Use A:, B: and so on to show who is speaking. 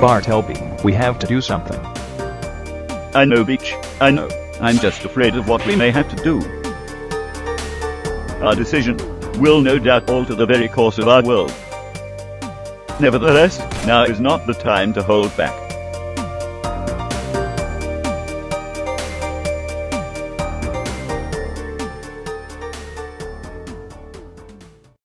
A: Bartleby, we have to do something.
B: I know, Beach. I know. I'm just afraid of what we may have to do. Our decision will no doubt alter the very course of our world. Nevertheless, now is not the time to hold back.